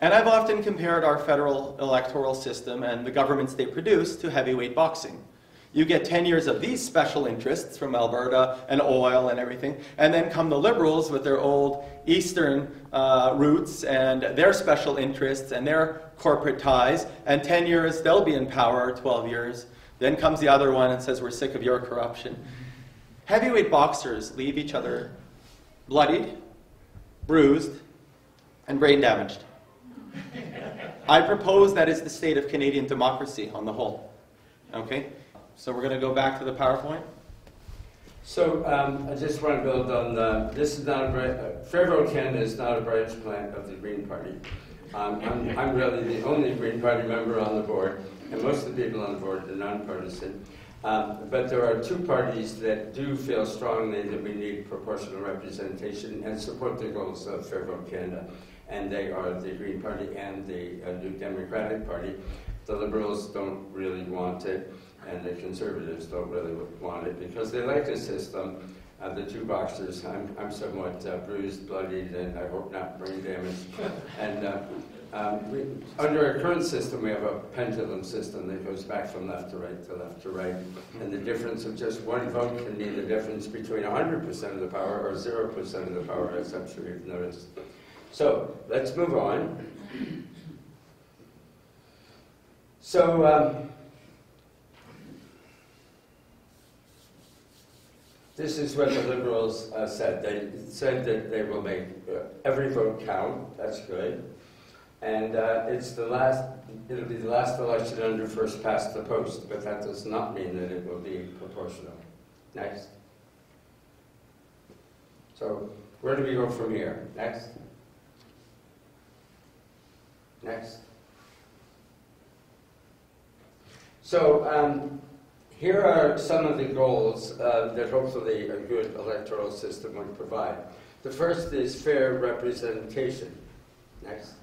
And I've often compared our federal electoral system and the governments they produce to heavyweight boxing. You get 10 years of these special interests from Alberta and oil and everything, and then come the Liberals with their old Eastern uh, roots and their special interests and their corporate ties, and 10 years they'll be in power, 12 years. Then comes the other one and says, We're sick of your corruption. Heavyweight boxers leave each other bloodied, bruised, and brain damaged. I propose that is the state of Canadian democracy on the whole. Okay? So we're going to go back to the PowerPoint. So um, I just want to build on the, this is not a branch, uh, Canada is not a branch plant of the Green Party. Um, I'm, I'm really the only Green Party member on the board, and most of the people on the board are nonpartisan. Um, but there are two parties that do feel strongly that we need proportional representation and support the goals of Fair Vote Canada. And they are the Green Party and the uh, New Democratic Party. The Liberals don't really want it and the conservatives don't really want it because they like the system. Uh, the two boxers, I'm, I'm somewhat uh, bruised, bloodied, and I hope not brain damaged. and uh, um, we, under our current system, we have a pendulum system that goes back from left to right to left to right. And the difference of just one vote can mean the difference between 100% of the power or 0% of the power, as I'm sure you've noticed. So let's move on. So um, This is what the Liberals uh, said. They said that they will make uh, every vote count. That's good. And uh, it's the last, it'll be the last election under first past the post, but that does not mean that it will be proportional. Next. So where do we go from here? Next. Next. So um, here are some of the goals uh, that hopefully a good electoral system would provide. The first is fair representation. Next.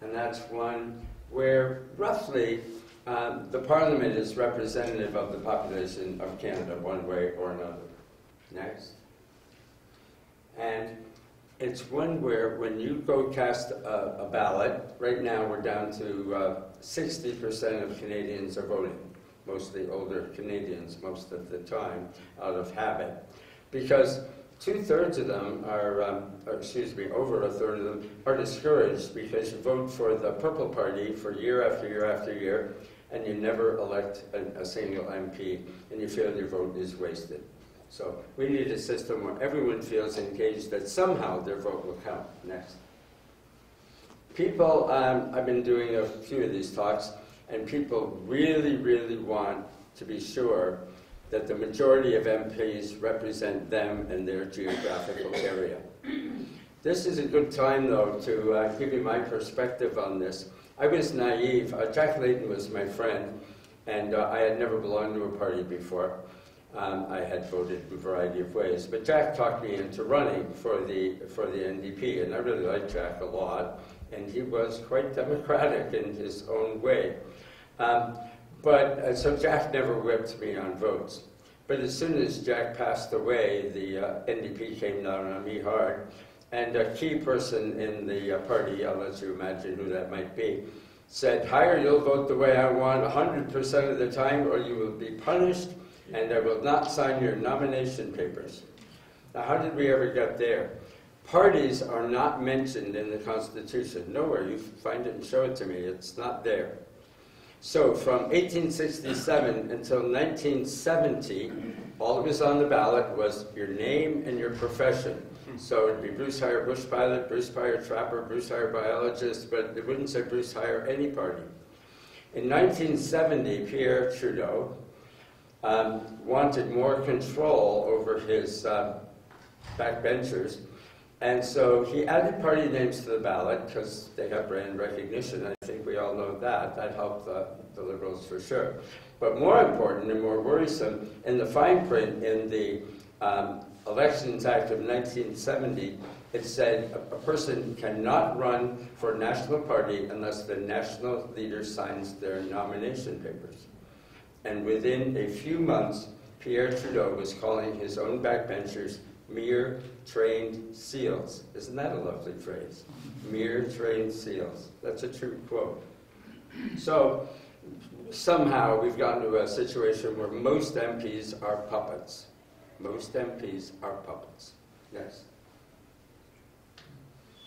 And that's one where roughly um, the parliament is representative of the population of Canada one way or another. Next. And it's one where when you go cast a, a ballot, right now we're down to uh, 60% of Canadians are voting mostly older Canadians most of the time, out of habit. Because two-thirds of them are, um, excuse me, over a third of them are discouraged because you vote for the Purple Party for year after year after year, and you never elect a, a single MP, and you feel your vote is wasted. So we need a system where everyone feels engaged that somehow their vote will count. Next. People, um, I've been doing a few of these talks, and people really, really want to be sure that the majority of MPs represent them and their geographical area. This is a good time, though, to uh, give you my perspective on this. I was naive. Uh, Jack Layton was my friend, and uh, I had never belonged to a party before. Um, I had voted in a variety of ways, but Jack talked me into running for the for the NDP, and I really liked Jack a lot, and he was quite democratic in his own way. Um, but uh, so Jack never whipped me on votes. But as soon as Jack passed away, the uh, NDP came down on me hard. And a key person in the uh, party, I'll let you imagine who that might be, said, Hyer, you'll vote the way I want 100% of the time, or you will be punished, and I will not sign your nomination papers. Now, how did we ever get there? Parties are not mentioned in the Constitution. Nowhere. You find it and show it to me. It's not there. So from 1867 until 1970, all that was on the ballot was your name and your profession. So it'd be Bruce Hyer bush pilot, Bruce Hyer trapper, Bruce Hyer biologist, but it wouldn't say Bruce Hyer any party. In 1970, Pierre Trudeau um, wanted more control over his uh, backbenchers, and so he added party names to the ballot because they have brand recognition. I think we all know that. That helped the, the Liberals for sure. But more important and more worrisome, in the fine print in the um, Elections Act of 1970, it said a, a person cannot run for a national party unless the national leader signs their nomination papers. And within a few months, Pierre Trudeau was calling his own backbenchers mere trained seals. Isn't that a lovely phrase? Mere trained seals. That's a true quote. So somehow we've gotten to a situation where most MPs are puppets. Most MPs are puppets. Yes.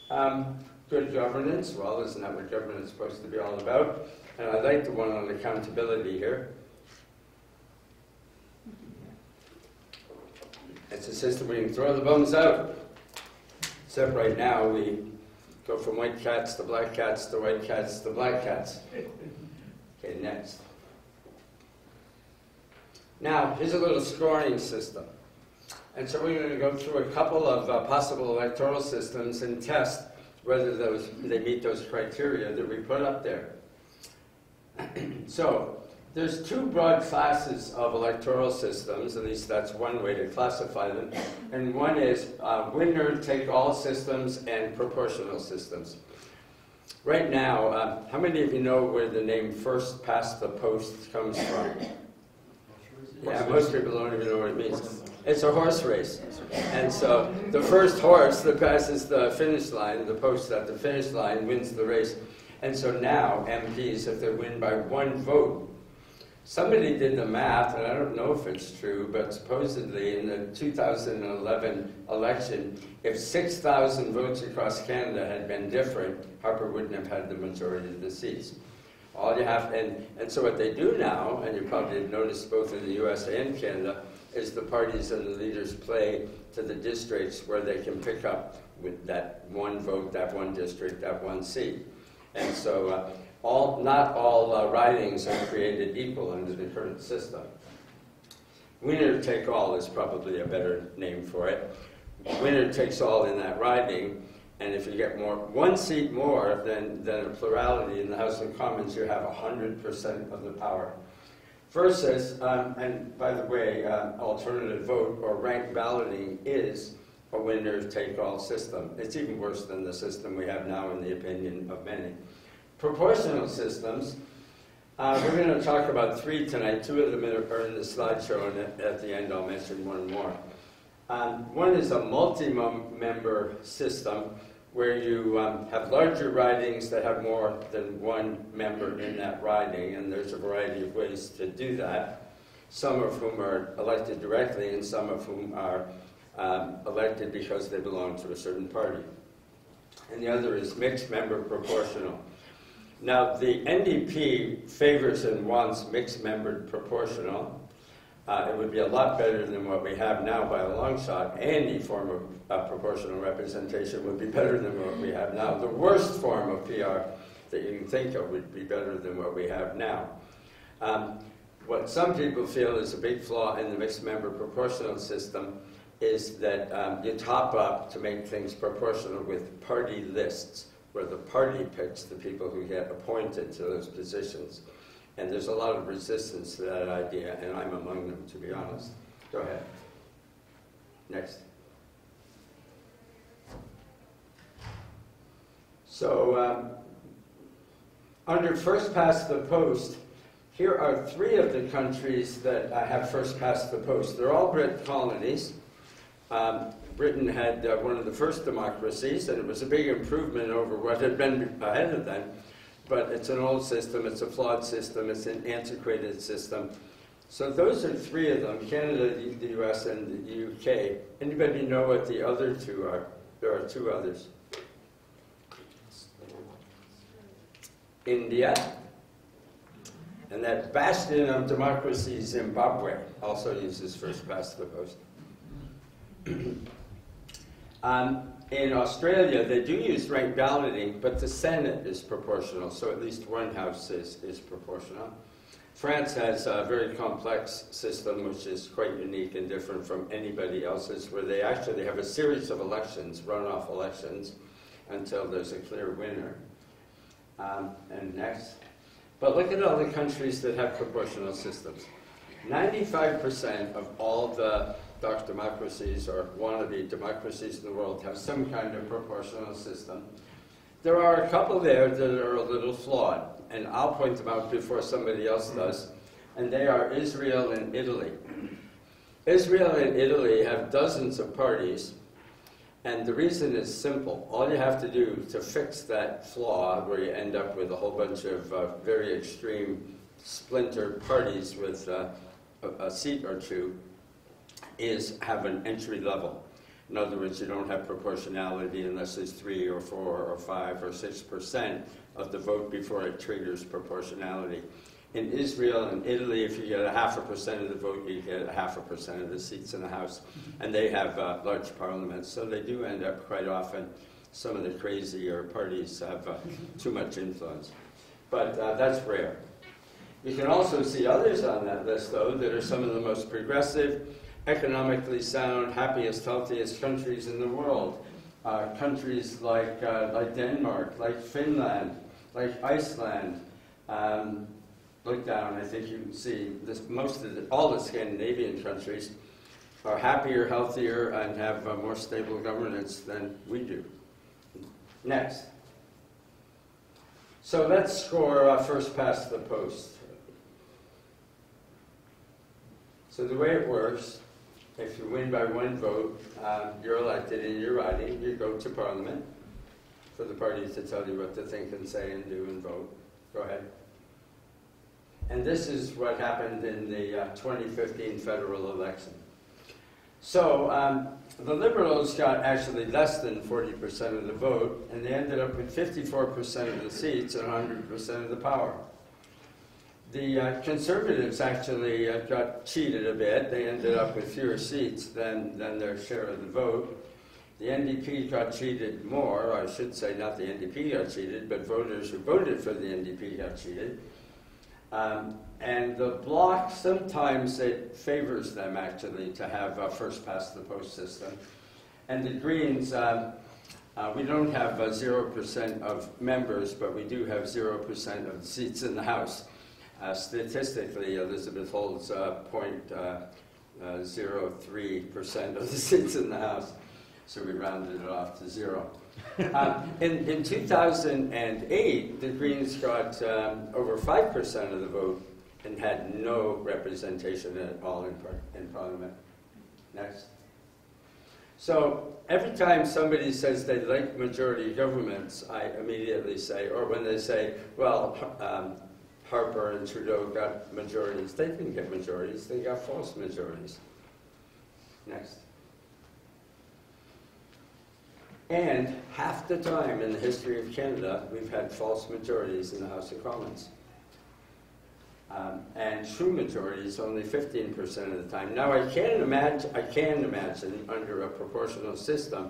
Um, good governance. Well, isn't that what governance is supposed to be all about? And I like the one on accountability here. It's a system where you can throw the bones out. Except right now we go from white cats to black cats to white cats to black cats. Okay, next. Now, here's a little scoring system. And so we're going to go through a couple of uh, possible electoral systems and test whether those, they meet those criteria that we put up there. so, there's two broad classes of electoral systems, at least that's one way to classify them. And one is uh, winner-take-all systems and proportional systems. Right now, uh, how many of you know where the name first past the post comes from? Yeah, most people don't even know what it means. It's a horse race. And so the first horse that passes the finish line, the post at the finish line, wins the race. And so now MPs, if they win by one vote, Somebody did the math, and I don't know if it's true, but supposedly in the 2011 election, if 6,000 votes across Canada had been different, Harper wouldn't have had the majority of the seats. All you have, and, and so what they do now, and you probably have noticed both in the US and Canada, is the parties and the leaders play to the districts where they can pick up with that one vote, that one district, that one seat. And so uh, all, not all uh, ridings are created equal under the current system. Winner take all is probably a better name for it. Winner takes all in that riding, and if you get more, one seat more than, than a plurality in the House of Commons, you have 100% of the power. Versus, um, and by the way, uh, alternative vote or rank balloting is a winner take all system. It's even worse than the system we have now, in the opinion of many proportional systems. Uh, we're going to talk about three tonight. Two of them are in the slideshow, and at the end I'll mention one more. Um, one is a multi-member system where you um, have larger ridings that have more than one member in that riding, and there's a variety of ways to do that, some of whom are elected directly and some of whom are um, elected because they belong to a certain party. And the other is mixed member proportional. Now, the NDP favors and wants mixed-membered proportional. Uh, it would be a lot better than what we have now by a long shot. Any form of uh, proportional representation would be better than what we have now. The worst form of PR that you can think of would be better than what we have now. Um, what some people feel is a big flaw in the mixed member proportional system is that um, you top up to make things proportional with party lists where the party picks the people who get appointed to those positions. And there's a lot of resistance to that idea, and I'm among them, to be honest. Go ahead. Next. So, um, under first past the post, here are three of the countries that have first past the post. They're all Brit colonies. Um, Britain had uh, one of the first democracies, and it was a big improvement over what had been ahead of them. But it's an old system, it's a flawed system, it's an antiquated system. So those are three of them, Canada, the US, and the UK. Anybody know what the other two are? There are two others. India, and that bastion of democracy, Zimbabwe, also uses first past the post. Um, in Australia, they do use rank balloting, but the Senate is proportional, so at least one house is, is proportional. France has a very complex system, which is quite unique and different from anybody else's, where they actually have a series of elections, runoff elections, until there's a clear winner. Um, and next. But look at all the countries that have proportional systems. 95% of all the Dutch democracies or wannabe democracies in the world have some kind of proportional system. There are a couple there that are a little flawed, and I'll point them out before somebody else does, and they are Israel and Italy. Israel and Italy have dozens of parties, and the reason is simple. All you have to do to fix that flaw, where you end up with a whole bunch of uh, very extreme splinter parties with uh, a, a seat or two, is have an entry level. In other words, you don't have proportionality unless it's three or four or five or six percent of the vote before it triggers proportionality. In Israel and Italy, if you get a half a percent of the vote, you get a half a percent of the seats in the House. And they have uh, large parliaments, so they do end up quite often. Some of the crazier parties have uh, too much influence. But uh, that's rare. You can also see others on that list, though, that are some of the most progressive, economically sound, happiest, healthiest countries in the world. Uh, countries like, uh, like Denmark, like Finland, like Iceland. Um, look down, I think you can see this, most of the, all the Scandinavian countries are happier, healthier, and have uh, more stable governance than we do. Next. So let's score uh, first past the post. So the way it works, if you win by one vote, um, you're elected in your riding, you go to Parliament for the parties to tell you what to think and say and do and vote. Go ahead. And this is what happened in the uh, 2015 federal election. So um, the Liberals got actually less than 40% of the vote, and they ended up with 54% of the seats and 100% of the power. The uh, Conservatives actually uh, got cheated a bit. They ended up with fewer seats than, than their share of the vote. The NDP got cheated more, I should say not the NDP got cheated, but voters who voted for the NDP got cheated. Um, and the bloc, sometimes it favors them actually to have a first past the post system. And the Greens, um, uh, we don't have 0% uh, of members, but we do have 0% of seats in the House. Uh, statistically, Elizabeth holds uh, 0.03% uh, of the seats in the House, so we rounded it off to zero. Um, in, in 2008, the Greens got um, over 5% of the vote and had no representation at all in, par in Parliament. Next. So every time somebody says they like majority governments, I immediately say, or when they say, well, um, Harper and Trudeau got majorities, they didn't get majorities, they got false majorities. Next. And half the time in the history of Canada, we've had false majorities in the House of Commons. Um, and true majorities only 15% of the time. Now I can imagine, I can imagine under a proportional system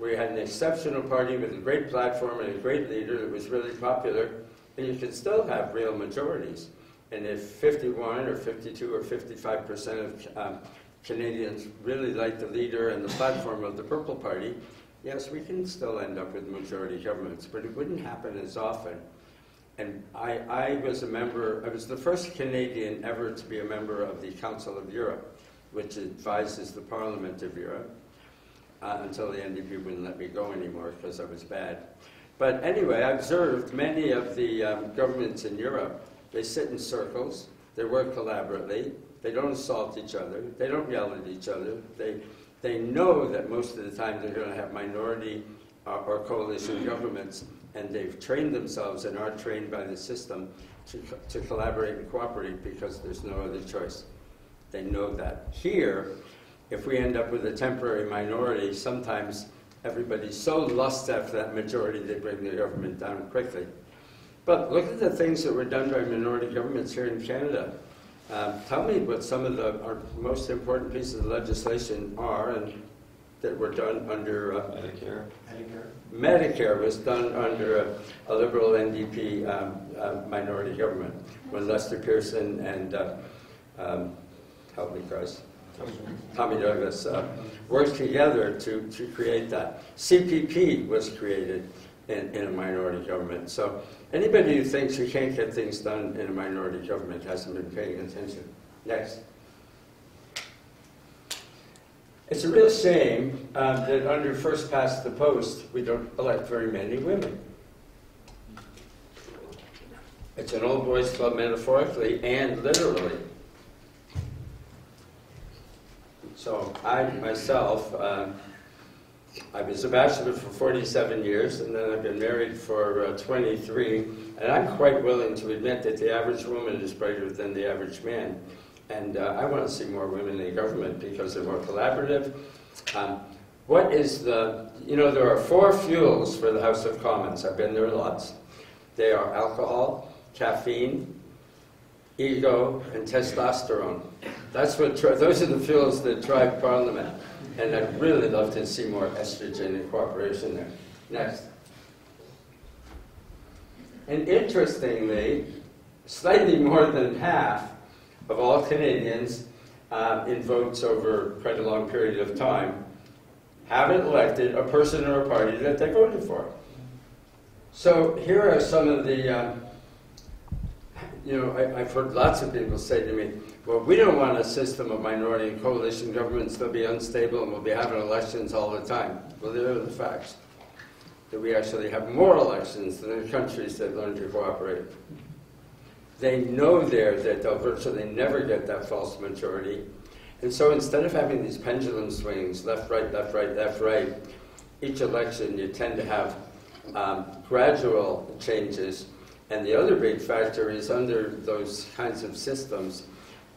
you had an exceptional party with a great platform and a great leader that was really popular, and you can still have real majorities. And if 51 or 52 or 55% of um, Canadians really like the leader and the platform of the Purple Party, yes, we can still end up with majority governments, but it wouldn't happen as often. And I, I was a member, I was the first Canadian ever to be a member of the Council of Europe, which advises the Parliament of Europe, uh, until the NDP wouldn't let me go anymore because I was bad. But anyway, I observed many of the um, governments in Europe, they sit in circles, they work collaboratively, they don't assault each other, they don't yell at each other, they, they know that most of the time they're going to have minority uh, or coalition governments, and they've trained themselves and are trained by the system to, to collaborate and cooperate because there's no other choice. They know that. Here, if we end up with a temporary minority, sometimes everybody's so lust after that majority they bring the government down quickly. But look at the things that were done by minority governments here in Canada. Um, tell me what some of the our most important pieces of legislation are and that were done under uh, Medicare. Medicare. Medicare was done under a, a liberal NDP um, uh, minority government when Lester Pearson and uh, um, help me, Christ, Tommy Douglas uh, worked together to, to create that. CPP was created in, in a minority government. So anybody who thinks you can't get things done in a minority government hasn't been paying attention. Next. It's a real shame uh, that under first past the post, we don't elect very many women. It's an old boys club metaphorically and literally. So I myself, um, I was a bachelor for 47 years, and then I've been married for uh, 23, and I'm quite willing to admit that the average woman is brighter than the average man. And uh, I want to see more women in government because they're more collaborative. Um, what is the, you know, there are four fuels for the House of Commons. I've been there lots. They are alcohol, caffeine, ego, and testosterone. That's what, those are the fuels that drive Parliament. And I'd really love to see more estrogen and cooperation there. Next. And interestingly, slightly more than half of all Canadians um, in votes over quite a long period of time haven't elected a person or a party that they voted for. So here are some of the, um, you know, I, have heard lots of people say to me, well, we don't want a system of minority and coalition governments. They'll be unstable and we'll be having elections all the time. Well, there are the facts. That we actually have more elections than the countries that learn to cooperate. They know there that they'll virtually never get that false majority. And so instead of having these pendulum swings, left, right, left, right, left, right, each election you tend to have um, gradual changes. And the other big factor is under those kinds of systems,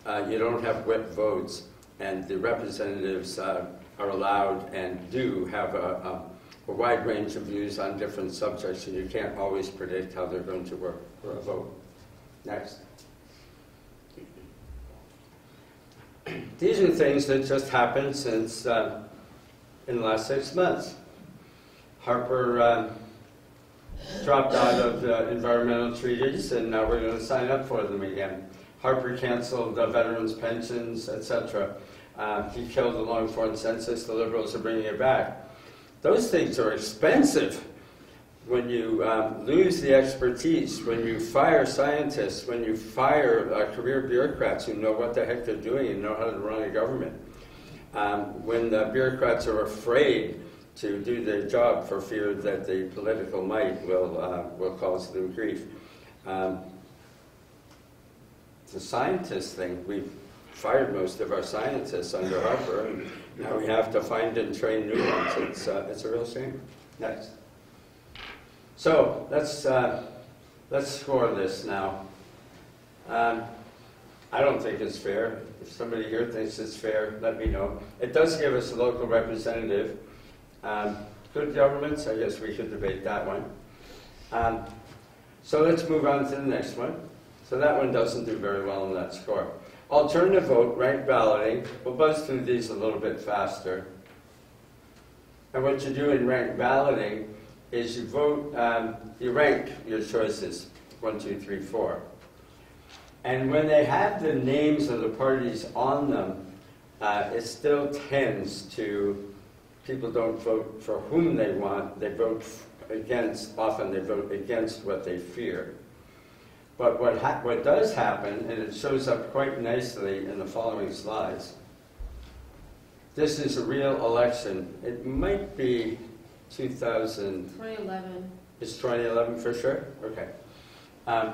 uh, you don't have wet votes, and the representatives uh, are allowed and do have a, a, a, wide range of views on different subjects, and you can't always predict how they're going to work for a vote. Next. These are things that just happened since uh, in the last six months. Harper um, dropped out of the environmental treaties, and now we're going to sign up for them again. Harper canceled the veterans' pensions, etc. Uh, he killed the long-form census. The Liberals are bringing it back. Those things are expensive. When you um, lose the expertise, when you fire scientists, when you fire uh, career bureaucrats who know what the heck they're doing and know how to run a government, um, when the bureaucrats are afraid to do their job for fear that the political might will, uh, will cause them grief. Um, the scientist thing, we've fired most of our scientists under Harper, and now we have to find and train new ones. It's, uh, it's a real shame. Next. So let's, uh, let's score this now. Um, I don't think it's fair. If somebody here thinks it's fair, let me know. It does give us a local representative. Um, good governments, I guess we should debate that one. Um, so let's move on to the next one. So that one doesn't do very well in that score. Alternative vote, ranked balloting. We'll buzz through these a little bit faster. And what you do in ranked balloting is you vote, um, you rank your choices, one, two, three, four. And when they have the names of the parties on them, uh, it still tends to people don't vote for whom they want, they vote against, often they vote against what they fear. But what, what does happen, and it shows up quite nicely in the following slides, this is a real election. It might be 2000. 2011. It's 2011 for sure? Okay. Um,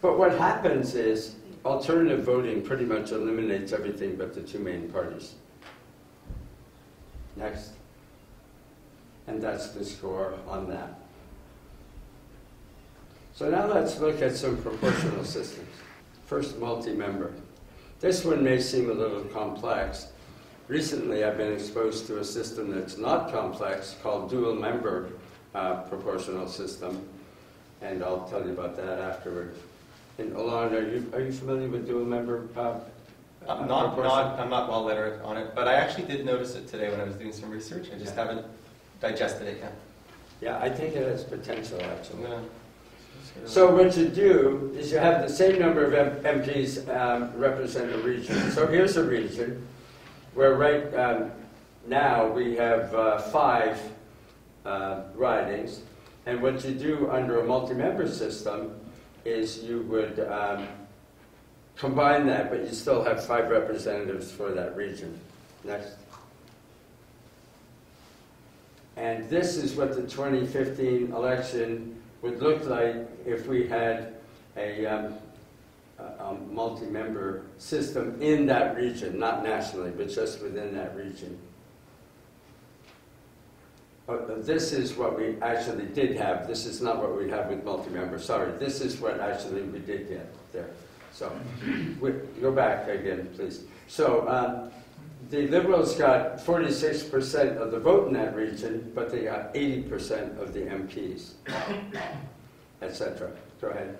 but what happens is alternative voting pretty much eliminates everything but the two main parties. Next. And that's the score on that. So now let's look at some proportional systems. First, multi-member. This one may seem a little complex. Recently, I've been exposed to a system that's not complex called dual-member uh, proportional system, and I'll tell you about that afterward. And Alon, are you, are you familiar with dual-member uh, I'm not, not, I'm not well literate on it, but I actually did notice it today when I was doing some research. I just Yeah. haven't digested it yet. Yeah, I think it has potential, actually. gonna. So what you do is you have the same number of MPs um, represent a region. So here's a region where right um, now we have uh, five uh, ridings. And what you do under a multi-member system is you would um, combine that, but you still have five representatives for that region. Next. And this is what the 2015 election would look like if we had a, um, a, multi-member system in that region, not nationally, but just within that region. Uh, This is what we actually did have. This is not what we have with multi-member. Sorry, this is what actually we did get there. So, go back again, please. So, um, the Liberals got 46% of the vote in that region, but they got 80% of the MPs, etc. Go ahead.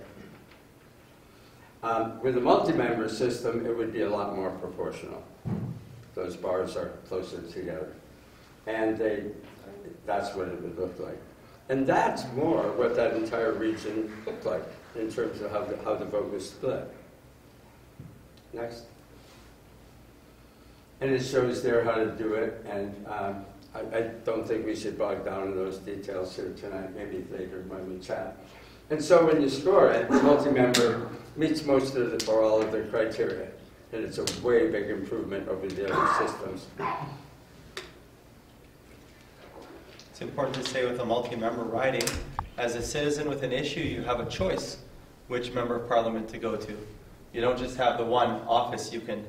Um, with a multi-member system, it would be a lot more proportional. Those bars are closer together. And they, that's what it would look like. And that's more what that entire region looked like in terms of how the, how the vote was split. Next. And it shows there how to do it, and um, I, I don't think we should bog down in those details here tonight, maybe later when we chat. And so when you score it, multi-member meets most of the, or all of the criteria, and it's a way big improvement over the other systems. It's important to say with a multi-member riding, as a citizen with an issue, you have a choice which member of parliament to go to. You don't just have the one office you can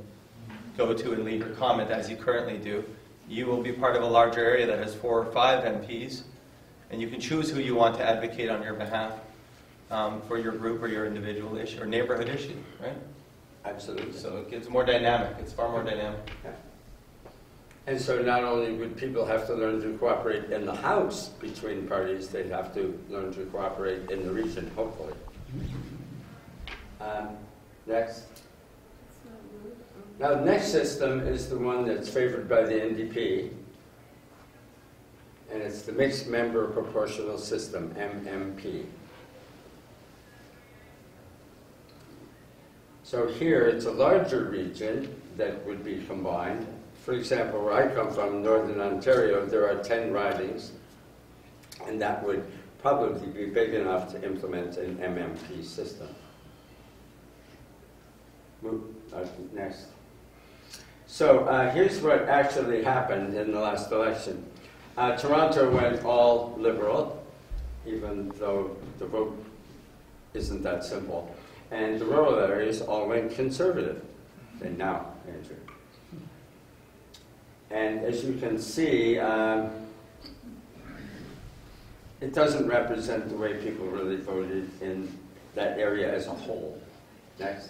go to and leave your comment as you currently do. You will be part of a larger area that has four or five MPs, and you can choose who you want to advocate on your behalf um, for your group or your individual issue or neighborhood issue, right? Absolutely. So it gets more dynamic. It's far more dynamic. Yeah. And so not only would people have to learn to cooperate in the House between parties, they'd have to learn to cooperate in the region, hopefully. Um, Next. Um, now, the next system is the one that's favored by the NDP, and it's the Mixed Member Proportional System, MMP. So here, it's a larger region that would be combined. For example, where I come from, Northern Ontario, there are 10 ridings, and that would probably be big enough to implement an MMP system. Uh, next. So uh, here's what actually happened in the last election. Uh, Toronto went all liberal, even though the vote isn't that simple. And the rural areas all went conservative. And now, Andrew. And as you can see, um, it doesn't represent the way people really voted in that area as a whole. Next.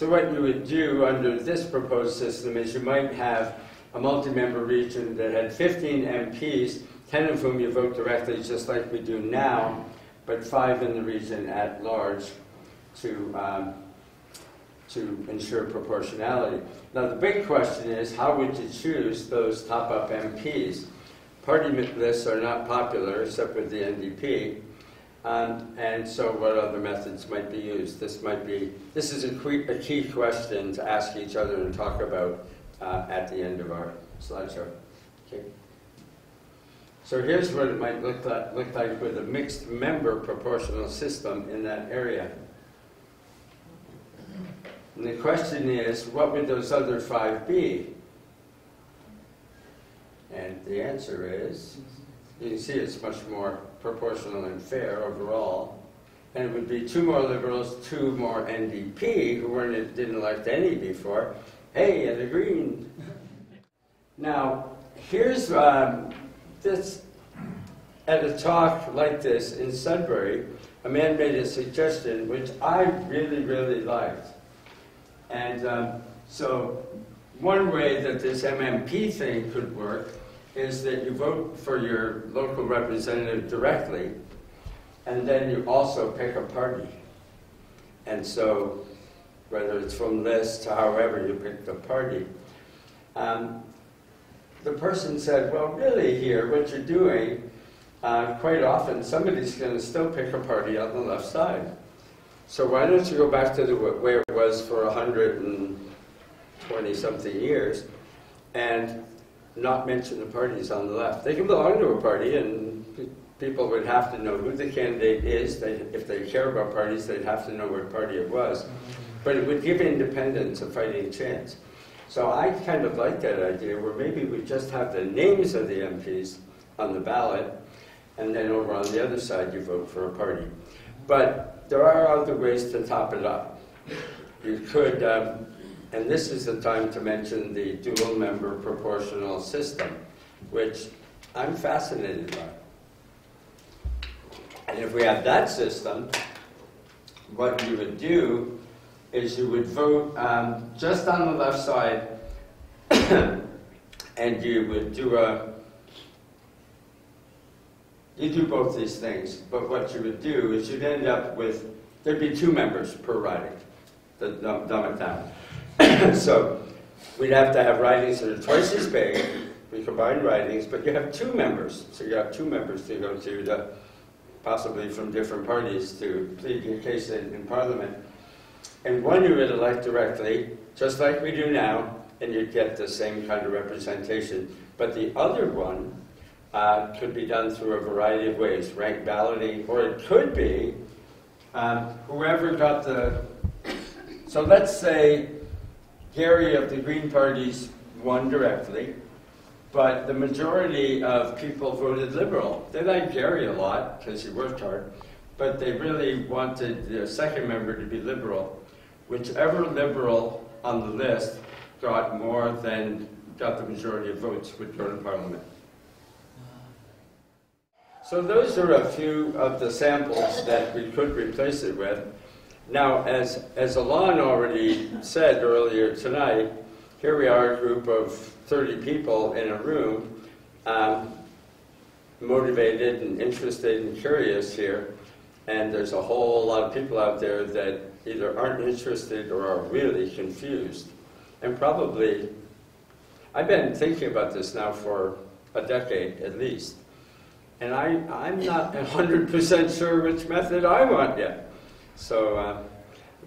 So what you would do under this proposed system is you might have a multi-member region that had 15 MPs, 10 of whom you vote directly just like we do now, but five in the region at large to, um, to ensure proportionality. Now the big question is how would you choose those top-up MPs? Party lists are not popular except with the NDP. Um, and so what other methods might be used? This might be, this is a, a key question to ask each other and talk about uh, at the end of our slideshow. Okay. So here's what it might look like, look like with a mixed member proportional system in that area. And the question is, what would those other five be? And the answer is, you can see it's much more proportional and fair overall. And it would be two more liberals, two more NDP, who weren't, didn't elect any before. Hey, and the Green. Now, here's um, this, at a talk like this in Sudbury, a man made a suggestion which I really, really liked. And um, so, one way that this MMP thing could work is that you vote for your local representative directly, and then you also pick a party. And so, whether it's from list to however you pick the party, um, the person said, well, really here, what you're doing, uh, quite often somebody's going to still pick a party on the left side. So why don't you go back to the way it was for 120 something years and not mention the parties on the left. They can belong to a party, and people would have to know who the candidate is. They, if they care about parties, they'd have to know what party it was. But it would give independents a fighting chance. So I kind of like that idea where maybe we just have the names of the MPs on the ballot, and then over on the other side you vote for a party. But there are other ways to top it up. You could, um, and this is the time to mention the dual member proportional system, which I'm fascinated by. And if we have that system, what you would do is you would vote um, just on the left side, and you would do a. You do both these things, but what you would do is you'd end up with there'd be two members per riding, to dumb dumb it down. so we'd have to have ridings that are twice as big. We combine ridings, but you have two members, so you have two members to go to the possibly from different parties to plead your case in, in Parliament. And one you would elect directly, just like we do now, and you'd get the same kind of representation. But the other one uh, could be done through a variety of ways, ranked balloting, or it could be um, whoever got the. So let's say Gary of the Green Party's won directly, but the majority of people voted Liberal. They liked Gary a lot because he worked hard, but they really wanted the second member to be Liberal. Whichever Liberal on the list got more than got the majority of votes would go to Parliament. So those are a few of the samples that we could replace it with. Now, as, as Alon already said earlier tonight, here we are, a group of 30 people in a room, um, motivated and interested and curious here, and there's a whole lot of people out there that either aren't interested or are really confused. And probably, I've been thinking about this now for a decade at least, and I, I'm not 100% sure which method I want yet. So, uh,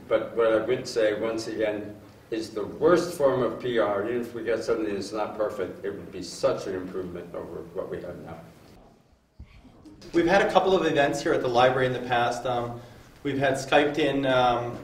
but what I would say once again, is the worst form of PR. Even if we get something that's not perfect, it would be such an improvement over what we have now. We've had a couple of events here at the library in the past. Um, we've had Skyped in um,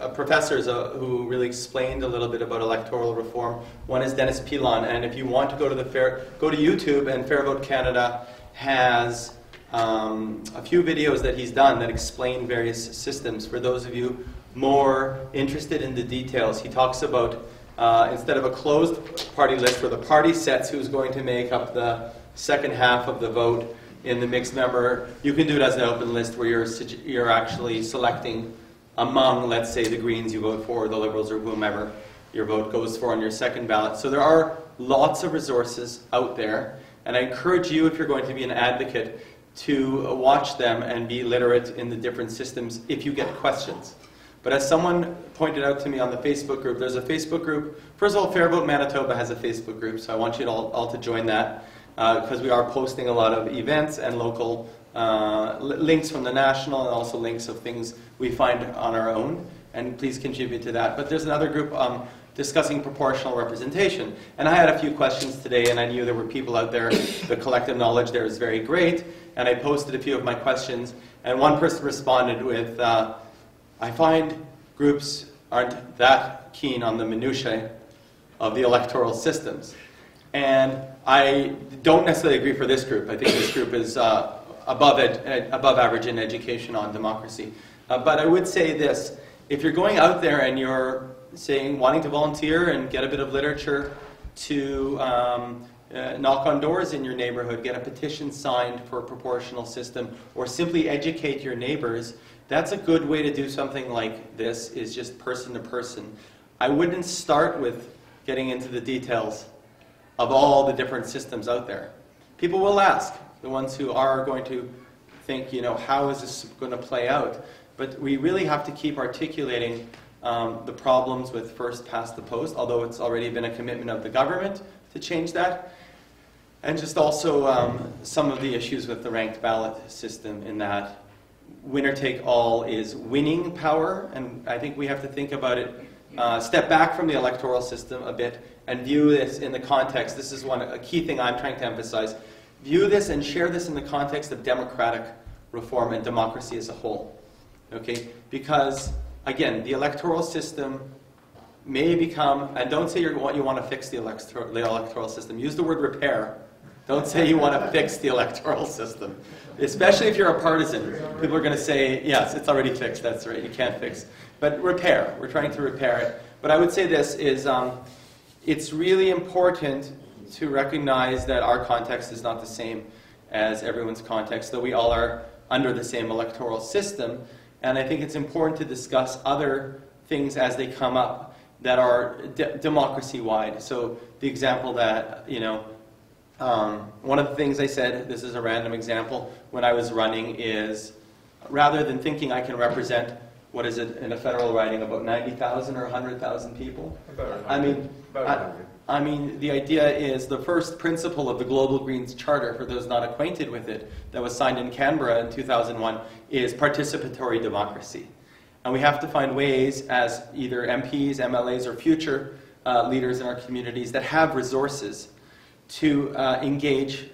uh, professors uh, who really explained a little bit about electoral reform. One is Dennis Pilon, and if you want to go to the fair, go to YouTube, and Fair Vote Canada has um, a few videos that he's done that explain various systems. For those of you more interested in the details. He talks about uh, instead of a closed party list where the party sets who's going to make up the second half of the vote in the mixed member, you can do it as an open list where you're, you're actually selecting among, let's say, the Greens you vote for, the Liberals, or whomever your vote goes for on your second ballot. So there are lots of resources out there, and I encourage you, if you're going to be an advocate, to watch them and be literate in the different systems if you get questions. But as someone pointed out to me on the Facebook group, there's a Facebook group. First of all, Fair Vote Manitoba has a Facebook group, so I want you all, all to join that because uh, we are posting a lot of events and local uh, links from the national and also links of things we find on our own. And please contribute to that. But there's another group um, discussing proportional representation. And I had a few questions today, and I knew there were people out there. The collective knowledge there is very great. And I posted a few of my questions, and one person responded with. Uh, I find groups aren't that keen on the minutiae of the electoral systems. And I don't necessarily agree for this group. I think this group is uh, above, ed- above average in education on democracy. Uh, but I would say this if you're going out there and you're saying wanting to volunteer and get a bit of literature to um, uh, knock on doors in your neighborhood, get a petition signed for a proportional system, or simply educate your neighbors that's a good way to do something like this, is just person to person. I wouldn't start with getting into the details of all the different systems out there. People will ask, the ones who are going to think, you know, how is this going to play out? But we really have to keep articulating um, the problems with first past the post, although it's already been a commitment of the government to change that. And just also um, some of the issues with the ranked ballot system in that winner take all is winning power, and I think we have to think about it, uh, step back from the electoral system a bit, and view this in the context. This is one a key thing I'm trying to emphasize. View this and share this in the context of democratic reform and democracy as a whole. Okay, because again, the electoral system may become, and don't say you want you want to fix the the electoral system. Use the word repair Don't say you want to fix the electoral system, especially if you're a partisan. People are going to say, yes, it's already fixed. That's right. You can't fix. But repair. We're trying to repair it. But I would say this is, um, it's really important to recognize that our context is not the same as everyone's context, though we all are under the same electoral system. And I think it's important to discuss other things as they come up that are de- democracy wide. So the example that, you know, um, one of the things I said, this is a random example, when I was running is rather than thinking I can represent, what is it in a federal riding, about 90,000 or 100,000 people? About I mean, About I, I mean, the idea is the first principle of the Global Greens Charter, for those not acquainted with it, that was signed in Canberra in 2001, is participatory democracy. And we have to find ways, as either MPs, MLAs, or future uh, leaders in our communities that have resources, to uh, engage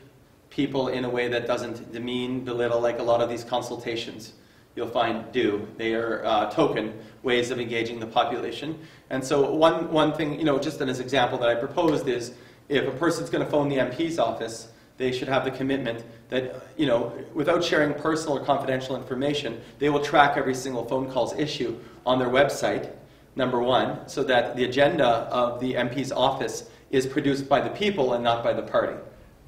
people in a way that doesn't demean, belittle, like a lot of these consultations you'll find do. They are uh, token ways of engaging the population. And so one, one thing, you know, just as an example that I proposed is if a person's going to phone the MP's office, they should have the commitment that, you know, without sharing personal or confidential information, they will track every single phone call's issue on their website, number one, so that the agenda of the MP's office is produced by the people and not by the party.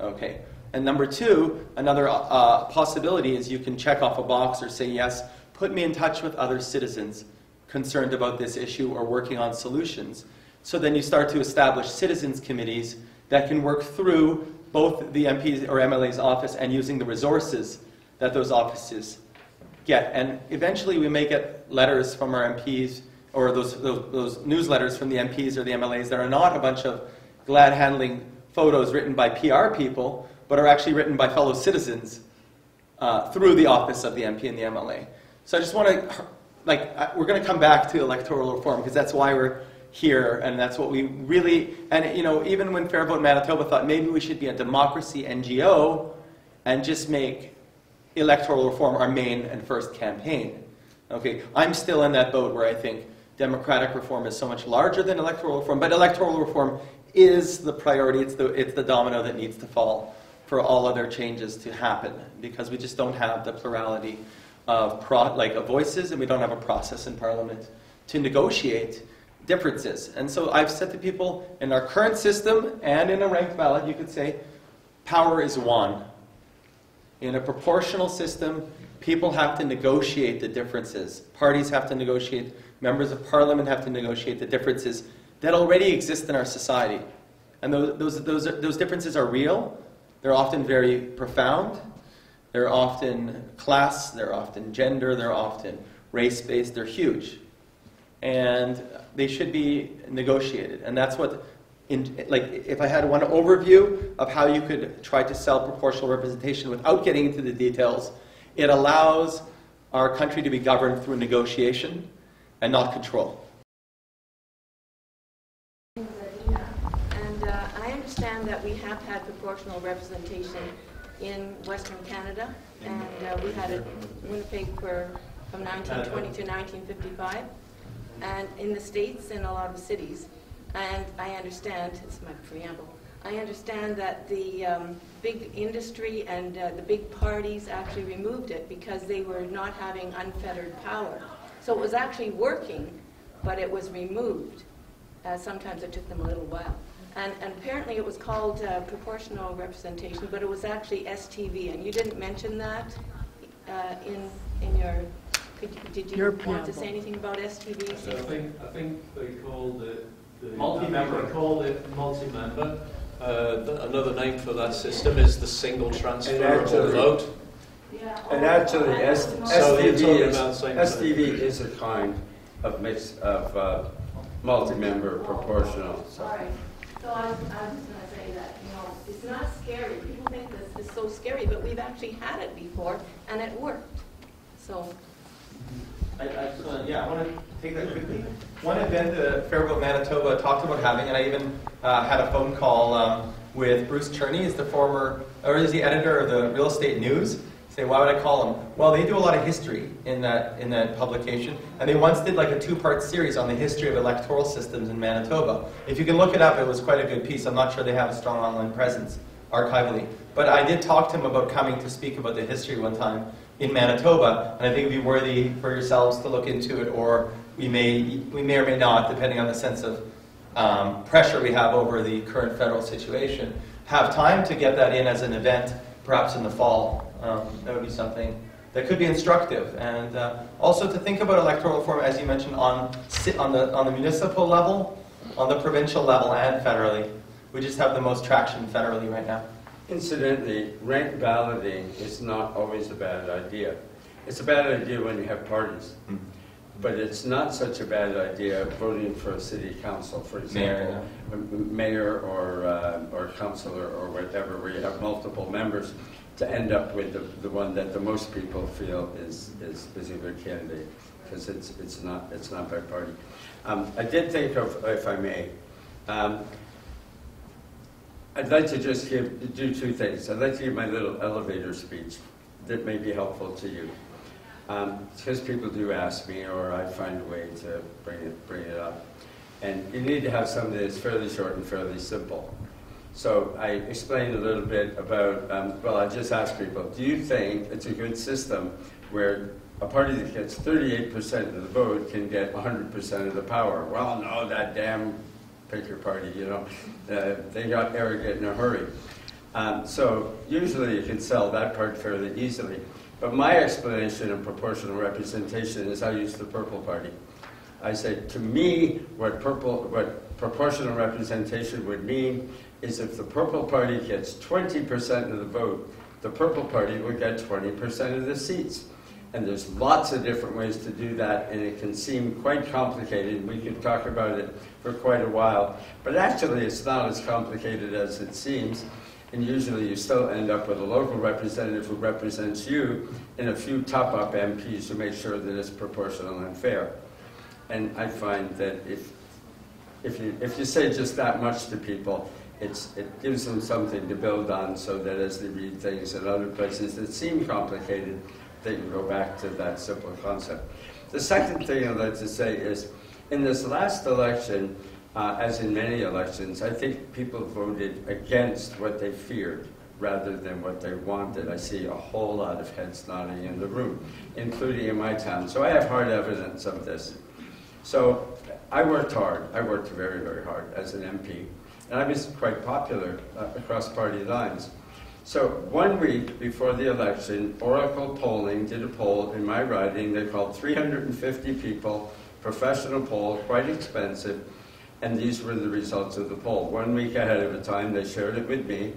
Okay. And number two, another uh, possibility is you can check off a box or say, yes, put me in touch with other citizens concerned about this issue or working on solutions. So then you start to establish citizens committees that can work through both the MP's or MLA's office and using the resources that those offices get. And eventually we may get letters from our MPs or those, those, those newsletters from the MPs or the MLAs that are not a bunch of glad handling photos written by PR people, but are actually written by fellow citizens uh, through the office of the MP and the MLA. So I just want to, like, we're going to come back to electoral reform because that's why we're here, and that's what we really, and you know, even when Fair Vote Manitoba thought maybe we should be a democracy NGO and just make electoral reform our main and first campaign. Okay, I'm still in that boat where I think democratic reform is so much larger than electoral reform, but electoral reform is the priority. It's the, it's the domino that needs to fall for all other changes to happen because we just don't have the plurality of pro, like of voices and we don't have a process in Parliament to negotiate differences. And so I've said to people in our current system and in a ranked ballot, you could say power is one. In a proportional system, people have to negotiate the differences. Parties have to negotiate, members of parliament have to negotiate the differences that already exist in our society. And those, those, those, those differences are real, they're often very profound, they're often class, they're often gender, they're often race based, they're huge. And they should be negotiated. And that's what, in, like, if I had one overview of how you could try to sell proportional representation without getting into the details, it allows our country to be governed through negotiation and not control. Understand that we have had proportional representation in Western Canada, and uh, we had it in Winnipeg for, from 1920 to 1955, and in the States, in a lot of cities. And I understand, it's my preamble, I understand that the um, big industry and uh, the big parties actually removed it because they were not having unfettered power. So it was actually working, but it was removed. Uh, sometimes it took them a little while. And, and apparently it was called uh, proportional representation, but it was actually STV. And you didn't mention that uh, in, in your, could, did you Your want to say anything about STV? So I think, I think they called it... the- Multi-member. They called it multi-member. Uh, th- Another name for that system is the single transferable vote. Yeah. And actually, S- So you're STV talking is, about same STV is a kind of mix of uh, multi-member proportional. So All right. So I was, I was just going to say that, you know, it's not scary. People think this is so scary, but we've actually had it before, and it worked. So, I, I just wanna, yeah, I want to take that quickly. One event that Fair Vote Manitoba talked about having, and I even uh, had a phone call um, with Bruce Cherney, is the former, or is the editor of the Real Estate News. Say, why would I call him? Well, they do a lot of history in that in that publication, and they once did like a two-part series on the history of electoral systems in Manitoba. If you can look it up, it was quite a good piece. I'm not sure they have a strong online presence archivally. But I did talk to him about coming to speak about the history one time in Manitoba, and I think it'd be worthy for yourselves to look into it, or we may, we may or may not, depending on the sense of um, pressure we have over the current federal situation, have time to get that in as an event, perhaps in the fall. Um, that would be something that could be instructive, and uh, also to think about electoral reform, as you mentioned, on on the on the municipal level, on the provincial level, and federally. We just have the most traction federally right now. Incidentally, rank balloting is not always a bad idea. It's a bad idea when you have parties. Mm. But it's not such a bad idea voting for a city council, for example. a m- Mayor or, uh, or councilor or whatever, where you have multiple members, to end up with the, the one that the most people feel is, is, a good candidate. Because it's, it's not, it's not by party. Um, I did think of, if I may, um, I'd like to just give, do two things. I'd like to give my little elevator speech that may be helpful to you. Um, because people do ask me, or I find a way to bring it, bring it up. And you need to have something that's fairly short and fairly simple. So I explained a little bit about, um, well, I just asked people, do you think it's a good system where a party that gets 38% of the vote can get 100% of the power? Well, no, that damn pick your party, you know, uh, they got arrogant in a hurry. Um, so usually you can sell that part fairly easily. But my explanation of proportional representation is I use the purple party. I said, to me, what purple, what proportional representation would mean is if the purple party gets 20% of the vote, the purple party would get 20% of the seats. And there's lots of different ways to do that, and it can seem quite complicated. We could talk about it for quite a while, but actually it's not as complicated as it seems. And usually you still end up with a local representative who represents you and a few top-up MPs to make sure that it's proportional and fair. And I find that if, if you, if you say just that much to people, it's, it gives them something to build on so that as they read things in other places that seem complicated, they can go back to that simple concept. The second thing I'd like to say is, in this last election, uh, as in many elections, I think people voted against what they feared rather than what they wanted. I see a whole lot of heads nodding in the room, including in my town. So I have hard evidence of this. So I worked hard. I worked very, very hard as an MP. And I was quite popular uh, across party lines. So one week before the election, Oracle Polling did a poll in my riding. They called 350 people, professional poll, quite expensive. And these were the results of the poll. One week ahead of the time, they shared it with me.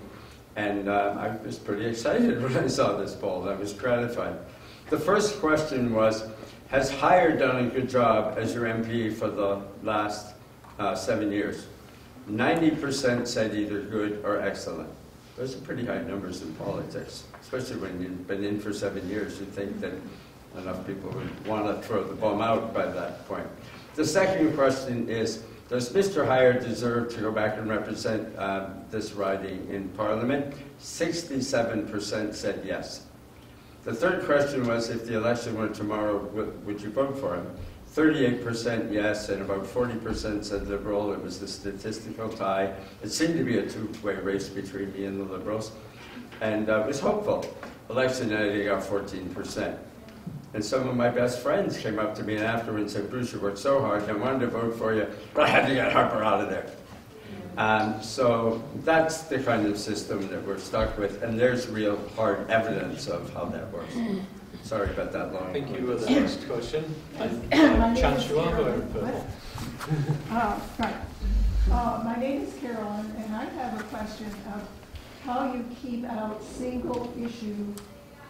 And uh, I was pretty excited when I saw this poll. I was gratified. The first question was, has Hyer done a good job as your MP for the last uh, seven years? 90% said either good or excellent. Those are pretty high numbers in politics, especially when you've been in for seven years. You'd think that enough people would want to throw the bomb out by that point. The second question is, does Mr. Hyer deserve to go back and represent um, this riding in Parliament? 67% said yes. The third question was, if the election were tomorrow, would you vote for him? 38% yes, and about 40% said Liberal. It was a statistical tie. It seemed to be a two-way race between me and the Liberals. And uh, it was hopeful. Election night, I got 14%. And some of my best friends came up to me afterwards and said, Bruce, you worked so hard. I wanted to vote for you, but I had to get Harper out of there. Um, so that's the kind of system that we're stuck with, and there's real hard evidence of how that works. Sorry about that long. Thank you. For the next question. And, My uh, name is you are Carolyn. voting for. What? Uh, Right. Uh, My name is Carolyn, and I have a question of how you keep out single-issue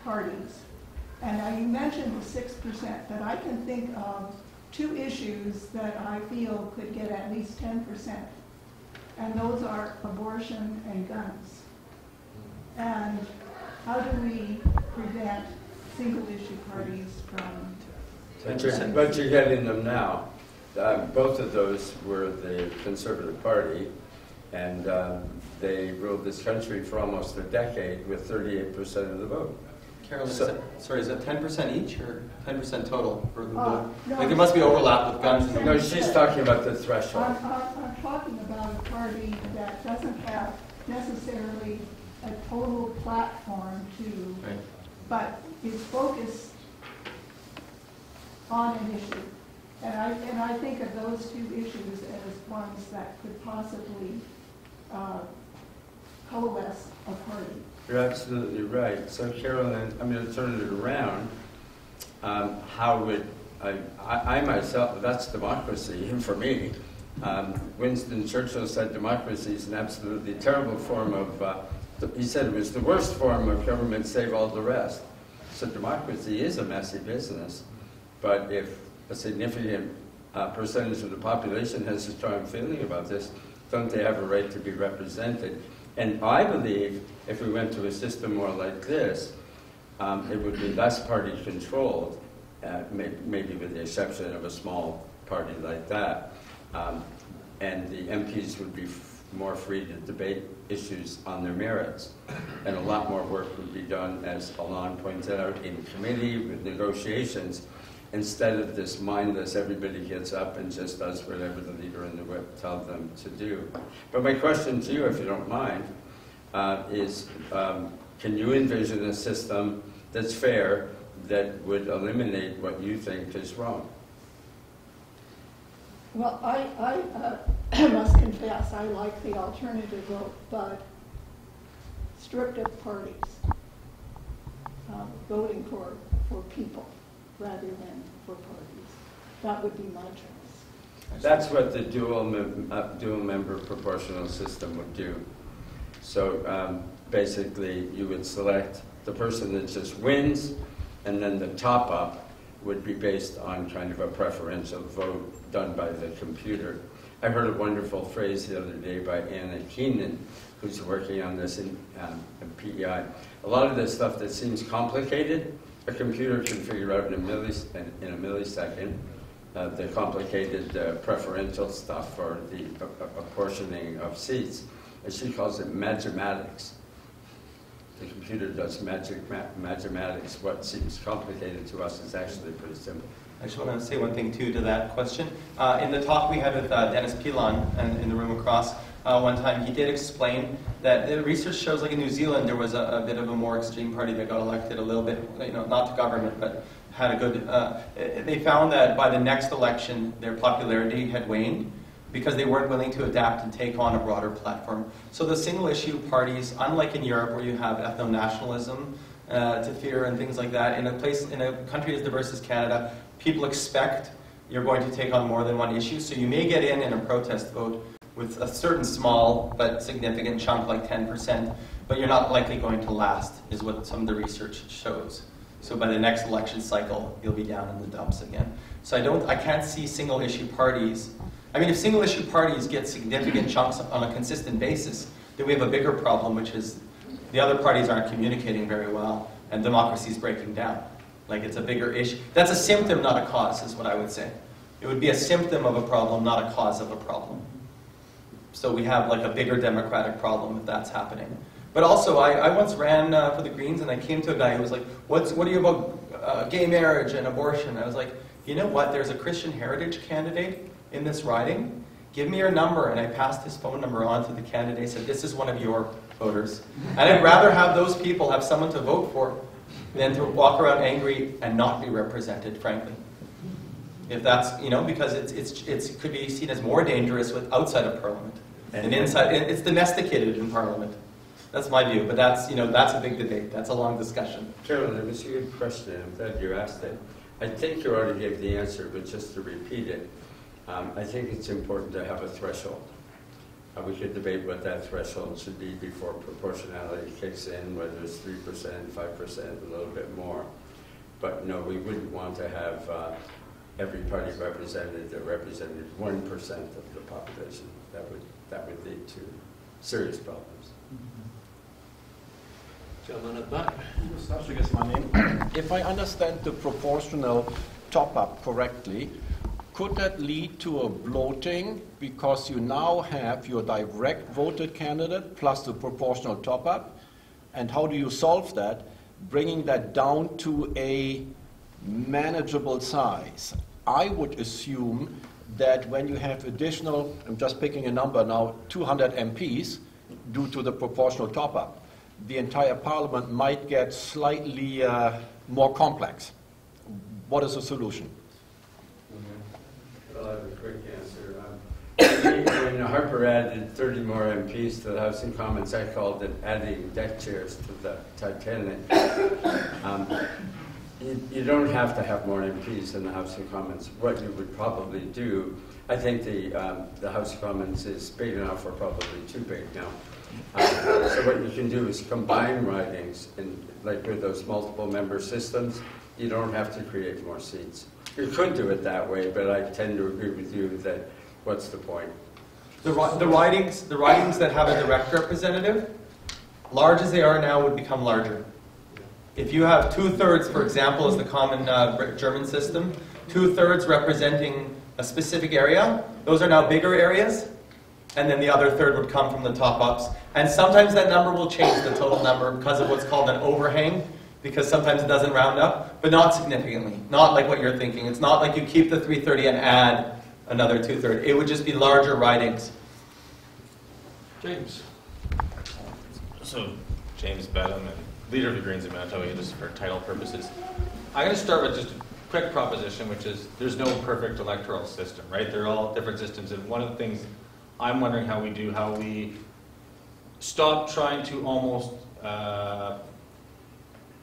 parties. And now you mentioned the six percent, but I can think of two issues that I feel could get at least ten percent. And those are abortion and guns. And how do we prevent single-issue parties from But you're, but you're getting them now. Um, both of those were the Conservative Party, and um, they ruled this country for almost a decade with 38% of the vote. Carolyn, is So- it, sorry, is it 10% each or 10% total for the Uh, vote? no, Like there must be overlap with guns. I'm No, she's talking about the threshold. I'm, I'm, I'm talking about a party that doesn't have necessarily a total platform to, Right. But it's focused on an issue. And I, and I think of those two issues as ones that could possibly uh, coalesce a party. You're absolutely right. So Carolyn, I'm going to turn it around. Um, how would, I, I I myself, that's democracy for me. Um, Winston Churchill said democracy is an absolutely terrible form of, uh, he said it was the worst form of government, save all the rest. So democracy is a messy business. But if a significant uh, percentage of the population has a strong feeling about this, don't they have a right to be represented? And I believe if we went to a system more like this, um, it would be less party controlled, uh, may, maybe with the exception of a small party like that. Um, and the MPs would be more free to debate issues on their merits. And a lot more work would be done, as Alon pointed out, in committee with negotiations, instead of this mindless, everybody gets up and just does whatever the leader in the whip tells them to do. But my question to you, if you don't mind, uh, is um, can you envision a system that's fair that would eliminate what you think is wrong? Well, I, I uh, must confess, I like the alternative vote, but stripped of parties, um, voting for, for people rather than for parties. That would be my choice. That's what the dual, mem- uh, dual member proportional system would do. So um, basically, you would select the person that just wins, and then the top up would be based on kind of a preferential vote done by the computer. I heard a wonderful phrase the other day by Anna Keenan, who's working on this in, um, PEI. A lot of this stuff that seems complicated, a computer can figure out in a, in, a millisecond. Uh, the complicated uh, preferential stuff or the a- a- apportioning of seats. And she calls it magimatics. The computer does magic ma- magimatics. What seems complicated to us is actually pretty simple. I just want to say one thing too to that question. Uh, in the talk we had with uh, Dennis Pilon and in the room across uh, one time, he did explain that the research shows, like in New Zealand, there was a, a bit of a more extreme party that got elected a little bit, you know, not to government, but had a good. Uh, they found that by the next election, their popularity had waned because they weren't willing to adapt and take on a broader platform. So the single issue parties, unlike in Europe where you have ethno nationalism uh, to fear and things like that, in a place in a country as diverse as Canada, people expect you're going to take on more than one issue. So you may get in in a protest vote with a certain small but significant chunk, like 10%, but you're not likely going to last, is what some of the research shows. So by the next election cycle, you'll be down in the dumps again. So I don't, I can't see single issue parties. I mean, if single issue parties get significant chunks on a consistent basis, then we have a bigger problem, which is the other parties aren't communicating very well, and democracy is breaking down. Like it's a bigger issue. That's a symptom, not a cause, is what I would say. It would be a symptom of a problem, not a cause of a problem. So we have like a bigger democratic problem if that's happening. But also, I, I once ran uh, for the Greens, and I came to a guy who was like, "What's what are you about uh, gay marriage and abortion?" I was like, "You know what? There's a Christian heritage candidate in this riding. Give me your number." And I passed his phone number on to the candidate. Said, "This is one of your voters." And I'd rather have those people have someone to vote for than to walk around angry and not be represented, frankly. If that's, you know, because it's, it's, it's, it could be seen as more dangerous with outside of Parliament. And inside, it's domesticated in Parliament. That's my view, but that's, you know, that's a big debate. That's a long discussion. Carolyn, it was a good question. I'm glad you asked it. I think you already gave the answer, but just to repeat it, um, I think it's important to have a threshold. Uh, we could debate what that threshold should be before proportionality kicks in, whether it's three percent, five percent, a little bit more. But no, we wouldn't want to have uh, every party represented that represented one percent of the population. That would that would lead to serious problems. Gentleman at back. Sasha is my name. If I understand the proportional top-up correctly, could that lead to a bloating because you now have your direct voted candidate plus the proportional top-up? And how do you solve that? Bringing that down to a manageable size. I would assume that when you have additional, I'm just picking a number now, 200 MPs due to the proportional top-up, the entire parliament might get slightly uh, more complex. What is the solution? I'll have a quick answer. Um, When Harper added 30 more MPs to the House of Commons, I called it adding deck chairs to the Titanic. Um, You you don't have to have more MPs in the House of Commons. What you would probably do, I think the, um, the House of Commons is big enough or probably too big now. Uh, So what you can do is combine ridings, in, like with those multiple member systems, you don't have to create more seats. You could do it that way, but I tend to agree with you that what's the point? The, the the ridings that have a direct representative, large as they are now, would become larger. If you have two-thirds, for example, as the common uh, German system, two-thirds representing a specific area, those are now bigger areas, and then the other third would come from the top-ups. And sometimes that number will change, the total number, because of what's called an overhang, because sometimes it doesn't round up, but not significantly. Not like what you're thinking. It's not like you keep the 330 and add another two-thirds. It would just be larger ridings. James? So, James Beddome, and leader of the Greens in Manitoba, just for title purposes. I'm going to start with just a quick proposition, which is there's no perfect electoral system, right? They're all different systems, and one of the things I'm wondering how we do, how we stop trying to almost uh,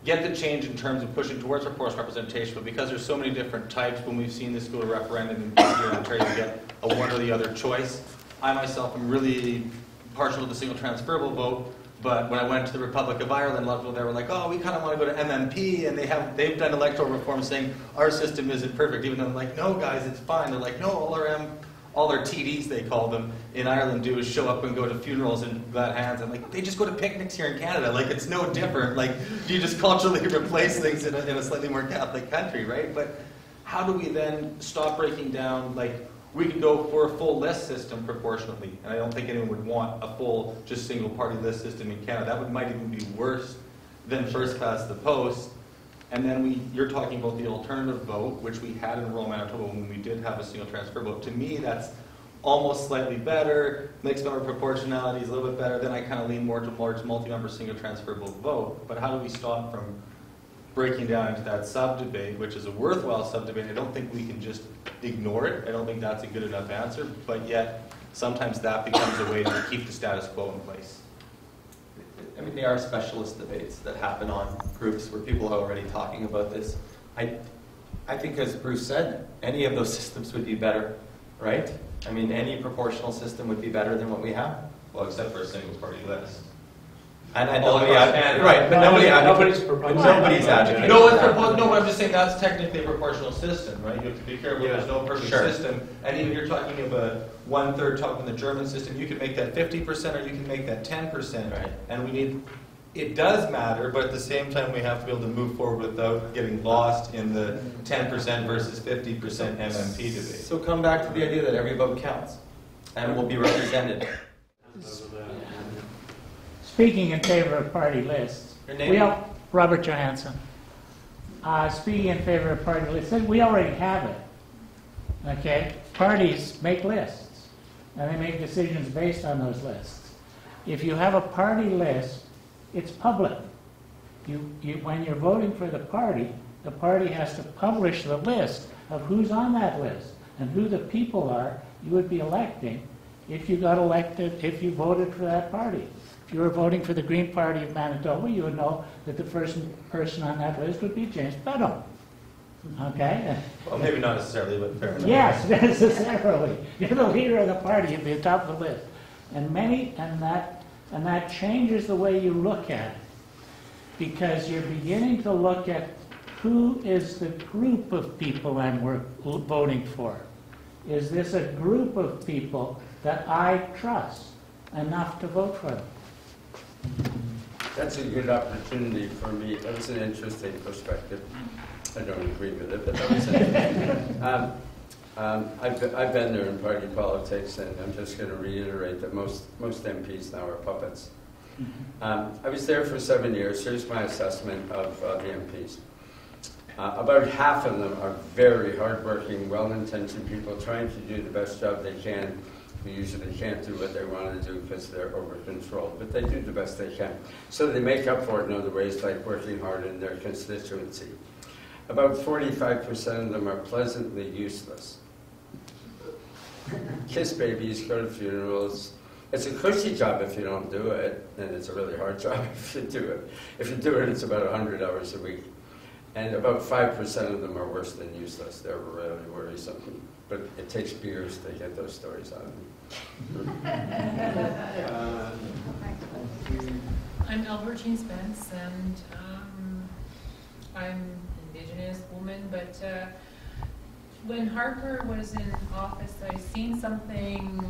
get the change in terms of pushing towards proportional representation, but because there's so many different types, when we've seen this go to referendum in here in Ontario, you get a one or the other choice. I myself am really partial to the single transferable vote, but when I went to the Republic of Ireland, a lot of people there were like, oh, we kind of want to go to MMP, and they have, they've done electoral reform saying our system isn't perfect, even though I'm like, no, guys, it's fine. They're like, no, all our M, all their TDs, they call them, in Ireland do is show up and go to funerals and glad hands. I'm like, they just go to picnics here in Canada. Like, it's no different. Like, you just culturally replace things in a, in a slightly more Catholic country, right? But how do we then stop breaking down, like, we could go for a full list system proportionately, and I don't think anyone would want a full, just single party list system in Canada. That would, might even be worse than first past the post. And then we, you're talking about the alternative vote, which we had in rural Manitoba when we did have a single transfer vote. To me, that's almost slightly better, mixed member proportionality is a little bit better, then I kind of lean more towards multi-member single transferable vote. But how do we stop from breaking down into that sub-debate, which is a worthwhile sub-debate? I don't think we can just ignore it. I don't think that's a good enough answer, but yet sometimes that becomes a way to keep the status quo in place. I mean, they are specialist debates that happen on groups where people are already talking about this. I, I think, as Bruce said, any of those systems would be better, right? I mean, any proportional system would be better than what we have. Well, except for a single party list. And, and nobody, ad- Canada. right, but nobody, Nobody's advocates- proposing- nobody's advocating. No, it's that. proposed, no, but I'm just saying that's technically a proportional system, right? You have to be careful, there's no perfect Sure. system. And even you're talking of a one-third talking in the German system, you can make that fifty percent or you can make that ten percent. Right. And we need, it does matter, but at the same time, we have to be able to move forward without getting lost in the ten percent versus fifty percent MMP debate. So come back to the idea that every vote counts and will be represented. Speaking in favor of party lists, we al- Robert Johansson. Uh, speaking in favor of party lists, we already have it. Okay, parties make lists, and they make decisions based on those lists. If you have a party list, it's public. You, you, when you're voting for the party, the party has to publish the list of who's on that list and who the people are you would be electing if you got elected, if you voted for that party. If you were voting for the Green Party of Manitoba, you would know that the first person on that list would be James Beddome. Okay? Well, maybe not necessarily, but fair enough. Yes, necessarily. You're the leader of the party, you'd be at the top of the list. And many, and that, and that changes the way you look at it. Because you're beginning to look at who is the group of people I'm wor- voting for. Is this a group of people that I trust enough to vote for them? That's a good opportunity for me. That was an interesting perspective. I don't agree with it, but that was it. Um, um, I've, been- I've been there in party politics, and I'm just going to reiterate that most, most MPs now are puppets. Um, I was there for seven years. Here's my assessment of uh, the MPs. Uh, about half of them are very hardworking, well-intentioned people trying to do the best job they can usually can't do what they want to do because they're over controlled, but they do the best they can. So they make up for it in other ways, like working hard in their constituency. About 45% of them are pleasantly useless. Kiss babies, go to funerals. It's a cushy job if you don't do it, and it's a really hard job if you do it. If you do it, it's about 100 hours a week. And about 5% of them are worse than useless. They're really worrisome. But it takes years to get those stories out of them. I'm Albertine Spence, and um, I'm Indigenous woman. But uh, when Harper was in office, I seen something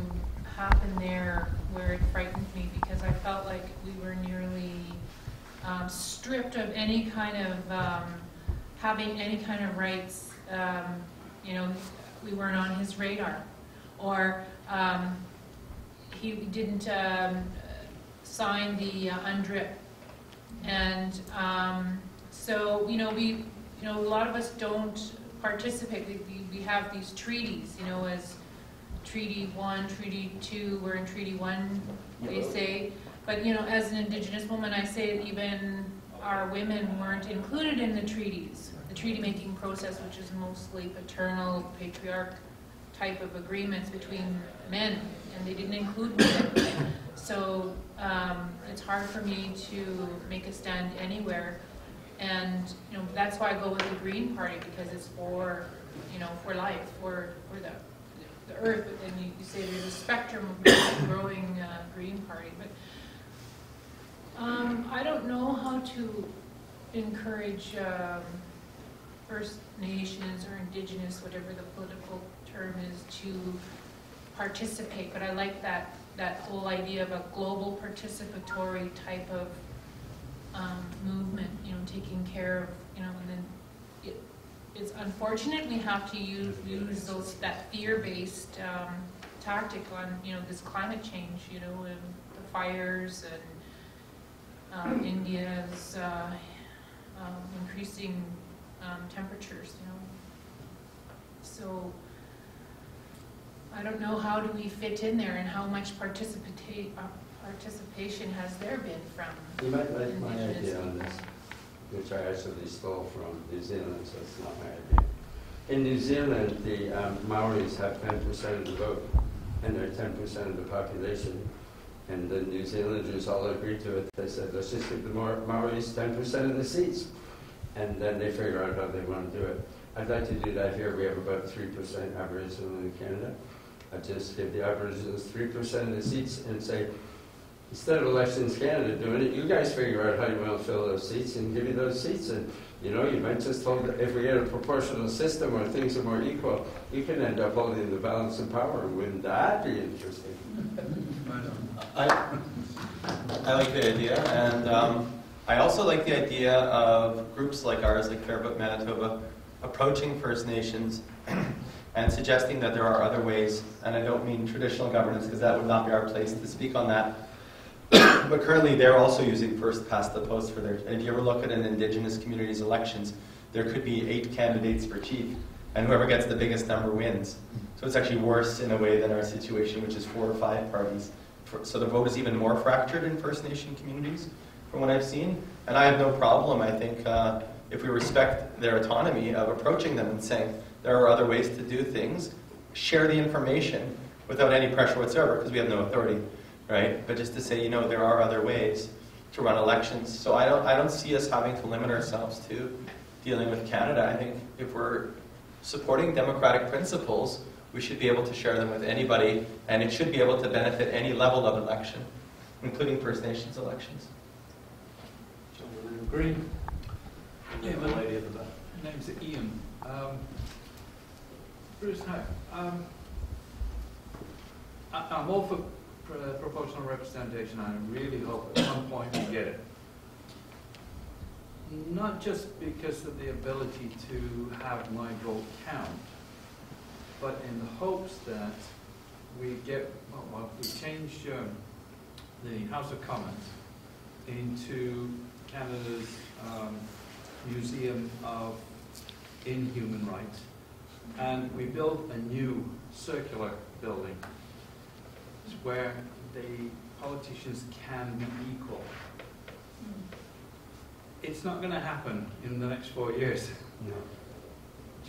happen there where it frightened me because I felt like we were nearly um, stripped of any kind of um, having any kind of rights. Um, you know, we weren't on his radar, or um, he didn't um, sign the uh, UNDRIP. And um, so, you know, we, you know, a lot of us don't participate. We, we- we have these treaties, you know, as Treaty One, Treaty Two, we're in Treaty One, they say. But, you know, as an Indigenous woman, I say that even our women weren't included in the treaties, the treaty-making process, which is mostly paternal, patriarch type of agreements between men, and they didn't include women. So um, it's hard for me to make a stand anywhere. And, you know, that's why I go with the Green Party, because it's for, you know, for life, for, for the, the earth. And you, you say there's a spectrum of growing uh, Green Party, but um, I don't know how to encourage um, First Nations or Indigenous, whatever the political term is, to participate, but I like that, that whole idea of a global participatory type of um, movement, you know, taking care of, you know, and then it, it's unfortunate we have to use, use those, that fear-based um, tactic on, you know, this climate change, you know, and the fires and um, India's uh, um, increasing um, temperatures, you know. So I don't know how do we fit in there and how much participate, uh, participation has there been from You might like my Indigenous idea on this, which I actually stole from New Zealand, so it's not my idea. In New Zealand, the um, Maoris have ten percent of the vote, and they're ten percent of the population. And the New Zealanders all agreed to it. They said, let's just give the Maoris ten percent of the seats. And then they figure out how they want to do it. I'd like to do that here. We have about three percent Aboriginal in Canada. I'd just give the Aboriginals three percent of the seats and say, instead of Elections Canada doing it, you guys figure out how you want to fill those seats and give you those seats. And, you know, you might just hold, if we had a proportional system where things are more equal, you can end up holding the balance of power. Wouldn't that be interesting? I, I like the idea, and um, I also like the idea of groups like ours, like Fair Vote Manitoba, approaching First Nations and suggesting that there are other ways, and I don't mean traditional governance, because that would not be our place to speak on that. but currently, they're also using first past the post for their. And if you ever look at an Indigenous community's elections, there could be eight candidates for chief, and whoever gets the biggest number wins. So it's actually worse in a way than our situation, which is four or five parties. So the vote is even more fractured in First Nation communities, from what I've seen. And I have no problem, I think, uh, if we respect their autonomy of approaching them and saying, there are other ways to do things, share the information without any pressure whatsoever, because we have no authority, right? But just to say, you know, there are other ways to run elections. So I don't, I don't see us having to limit ourselves to dealing with Canada. I think if we're supporting democratic principles, we should be able to share them with anybody, and it should be able to benefit any level of election, including First Nations elections. Green? Yeah, The lady at the back. Name's Ian. Um, Bruce, hi. Um, I, I'm all for pro- proportional representation. I really hope at some point we get it. Not just because of the ability to have my vote count, but in the hopes that we get, well, well, we change um, the House of Commons into Canada's um, Museum of Inhuman Rights, and we built a new circular building where the politicians can be equal. It's not going to happen in the next four years.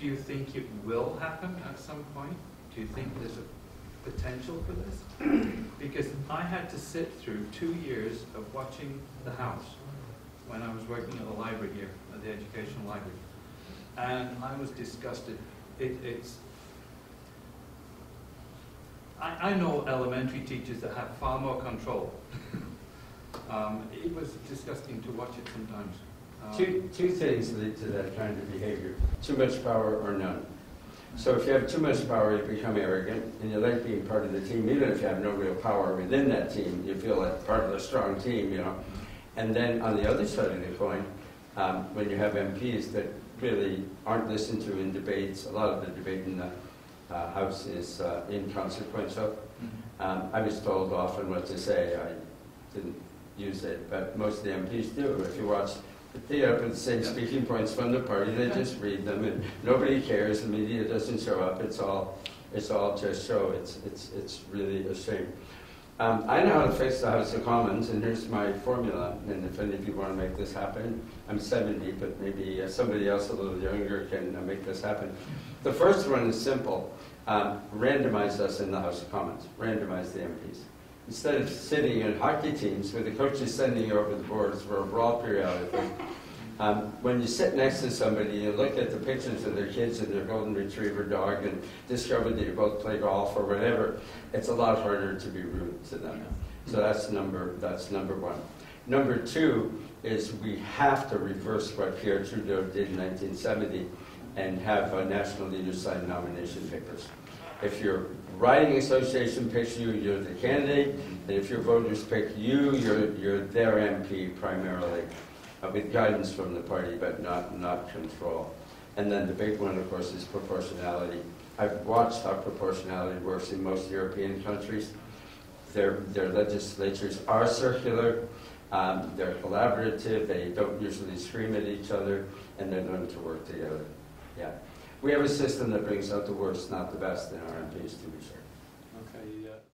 Do you think it will happen at some point? Do you think there's a potential for this? Because I had to sit through two years of watching The House when I was working at the library here, at the educational library. And I was disgusted. It, it's, I, I know elementary teachers that have far more control. um, it was disgusting to watch it sometimes. Um, Two, two things lead to that kind of behavior. Too much power or none. So if you have too much power, you become arrogant, and you like being part of the team, even if you have no real power within that team. You feel like part of a strong team, you know. And then on the other side of the coin, um, when you have MPs that really aren't listened to in debates, a lot of the debate in the uh, House is uh, inconsequential. Um, I was told often what to say. I didn't use it, but most of the MPs do. If you watch they with the same speaking points from the party, they just read them, and nobody cares, the media doesn't show up, it's all, it's all just show, it's, it's, it's really a shame. Um, I know how to fix the House of Commons, and here's my formula, and if any of you want to make this happen, I'm 70, but maybe uh, somebody else a little younger can uh, make this happen. The first one is simple, um, randomize us in the House of Commons, randomize the MPs. Instead of sitting in hockey teams where the coach is sending you over the boards for a brawl periodically, um, when you sit next to somebody, you look at the pictures of their kids and their golden retriever dog and discover that you both play golf or whatever, it's a lot harder to be rude to them. So that's number, that's number one. Number two is we have to reverse what Pierre Trudeau did in 1970 and have uh, national leaders sign nomination papers. If your riding association picks you, you're the candidate, and if your voters pick you, you're, you're their MP primarily, uh, with guidance from the party, but not, not control. And then the big one, of course, is proportionality. I've watched how proportionality works in most European countries. Their, their legislatures are circular, um, they're collaborative, they don't usually scream at each other, and they're known to work together. Yeah. We have a system that brings out the worst, not the best in our MPs, to be sure.